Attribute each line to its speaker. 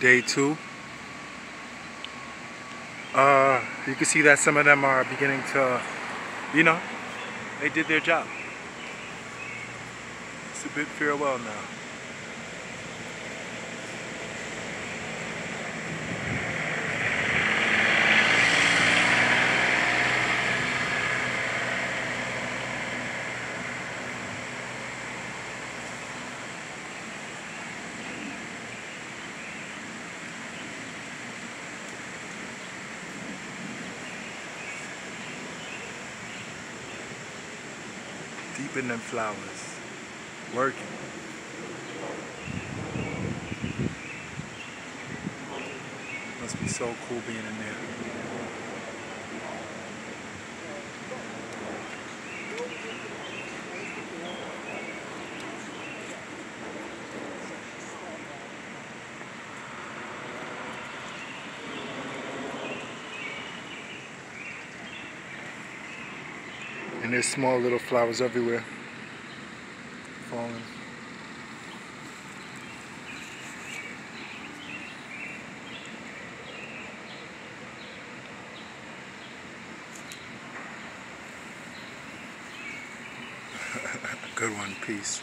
Speaker 1: day two. Uh, you can see that some of them are beginning to, you know, they did their job. It's a bit farewell now. Deep in them flowers, working. Must be so cool being in there. And there's small little flowers everywhere falling. Good one, peace.